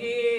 Yeah.